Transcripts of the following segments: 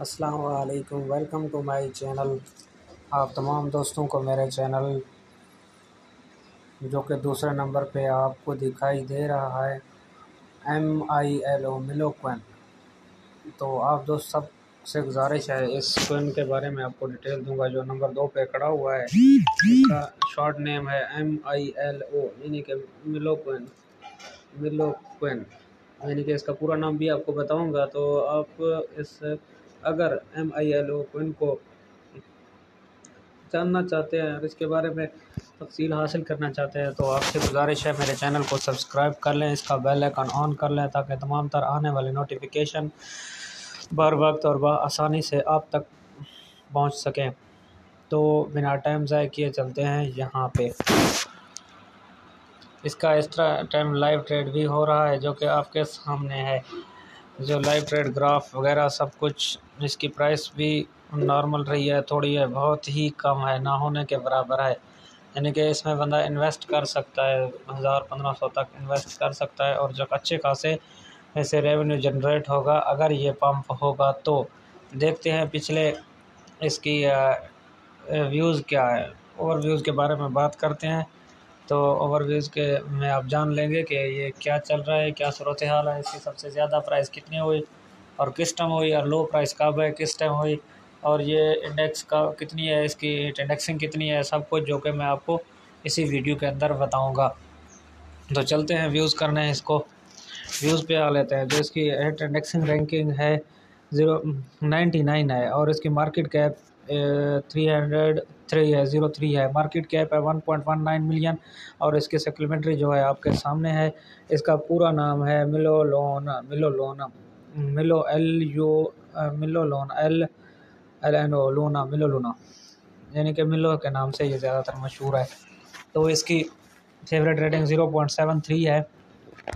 अस्सलाम वालेकुम to my channel आप तमाम दोस्तों को मेरे चैनल जो कि दूसरे नंबर पे आपको दिखाई दे रहा है एम आई एल ओ मिलो कोइन तो आप दोस्त सबसे गुजारिश है, इस कोइन के बारे में आपको डिटेल दूँगा। जो नंबर दो पे खड़ा हुआ है, इसका शॉर्ट नेम है एम आई एल ओ यानी कि मिलो कोइन मिलो कोइन यानी कि इसका पूरा नाम भी आपको बताऊँगा। तो आप इस अगर एम आई एल ओ को इनको जानना चाहते हैं और इसके बारे में तफसील हासिल करना चाहते हैं तो आपसे गुजारिश है मेरे चैनल को सब्सक्राइब कर लें, इसका बेल आइकन ऑन कर लें ताकि तमाम तर आने वाले नोटिफिकेशन बर वक्त और आसानी से आप तक पहुँच सकें। तो बिना टाइम ज़ाय किए चलते हैं यहाँ पे। इसका इस तरह टाइम लाइव ट्रेड भी हो रहा है जो कि आपके सामने है। जो लाइव ट्रेड ग्राफ वगैरह सब कुछ, इसकी प्राइस भी नॉर्मल रही है, थोड़ी है, बहुत ही कम है, ना होने के बराबर है। यानी कि इसमें बंदा इन्वेस्ट कर सकता है, हज़ार पंद्रह सौ तक इन्वेस्ट कर सकता है, और जो अच्छे खासे ऐसे रेवेन्यू जनरेट होगा, अगर ये पंप होगा तो। देखते हैं पिछले इसकी व्यूज़ क्या है और व्यूज़ के बारे में बात करते हैं। तो ओवरव्यूज़ के में आप जान लेंगे कि ये क्या चल रहा है, क्या सूरत हाल है, इसकी सबसे ज़्यादा प्राइस कितनी हुई और किस टाइम हुई और लो प्राइस कब है, किस टाइम हुई और ये इंडेक्स का कितनी है, इसकी इंडेक्सिंग कितनी है, सब कुछ जो कि मैं आपको इसी वीडियो के अंदर बताऊँगा। तो चलते हैं व्यूज़ करने इसको। व्यूज़ पे आ लेते हैं, जो इसकी हेट इंडेक्सिंग रैंकिंग है ज़ीरो नाइन्टी नाइन है और इसकी market cap three hundred three है ज़ीरो थ्री है। मार्केट कैप है one point one nine million और इसके सप्लीमेंट्री जो है आपके सामने है। इसका पूरा नाम है मिलो लोन मिलो लोन मिलो एल यू मिलो लोन एल एल एन ओ, लोना मिलो लोना यानी कि मिलो के नाम से ये ज़्यादातर मशहूर है। तो इसकी favourite rating zero point seven three है।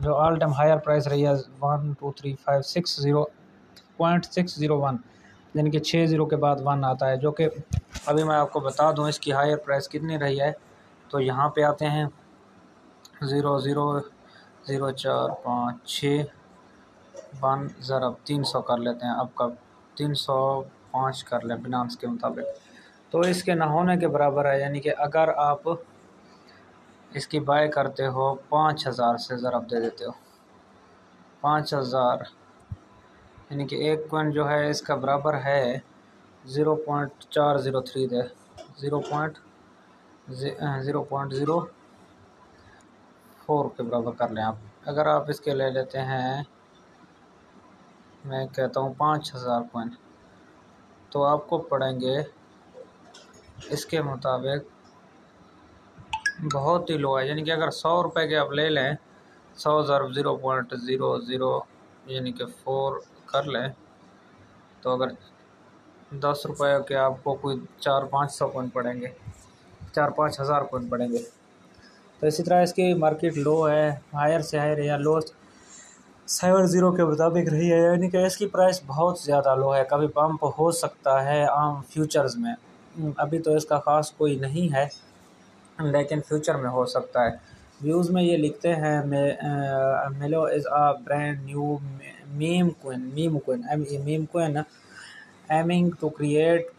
जो ऑल टाइम हायर प्राइस रही है one two three five six zero point six zero one यानी कि छः ज़ीरो के बाद वन आता है, जो कि अभी मैं आपको बता दूँ, इसकी हायर प्राइस कितनी रही है तो यहाँ पे आते हैं ज़ीरो ज़ीरो ज़ीरो चार पाँच छः, वन ज़रा तीन सौ कर लेते हैं कब? तीन सौ पाँच कर लें फिनांस के मुताबिक। तो इसके ना होने के बराबर है, यानी कि अगर आप इसकी बाय करते हो, पाँच हज़ार से ज़रा दे देते हो, पाँच हज़ार यानी कि एक पॉइंट जो है इसका बराबर है ज़ीरो पॉइंट चार ज़ीरो थ्री दे। Zero point zero point zero four के बराबर कर लें आप। अगर आप इसके ले लेते हैं, मैं कहता हूँ पाँच हज़ार पॉइंट तो आपको पड़ेंगे इसके मुताबिक बहुत ही लो है। यानी कि अगर सौ रुपए के आप ले लें, सौ ज़रब ज़ीरो पॉइंट ज़ीरो ज़ीरो यानी कि फोर कर लें। तो अगर दस रुपये के आपको कोई चार पाँच सौ पॉइंट पड़ेंगे, चार पाँच हज़ार पॉइंट पड़ेंगे। तो इसी तरह इसकी मार्केट लो है हायर से हायर या लो सेवन ज़ीरो के मुताबिक रही है। यानी कि इसकी प्राइस बहुत ज़्यादा लो है। कभी पंप हो सकता है आम फ्यूचर्स में। अभी तो इसका ख़ास कोई नहीं है, लेकिन फ्यूचर में हो सकता है। व्यूज़ में ये लिखते हैं Milo is a brand new meme coin meme coin meme coin aiming to create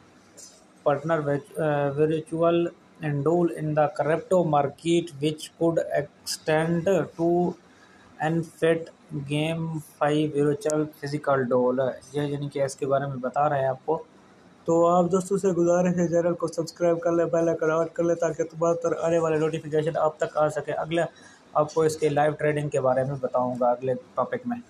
partner virtual endole in the crypto market, which could extend to NFT game five virtual physical doll ये यानी कि इसके बारे में बता रहे हैं आपको। तो आप दोस्तों से गुजारिश है चैनल को सब्सक्राइब कर ले पहले कर कर ले ताकि तुम्हारे तर आने वाले नोटिफिकेशन आप तक आ सके। अगले आपको इसके लाइव ट्रेडिंग के बारे में बताऊँगा अगले टॉपिक में।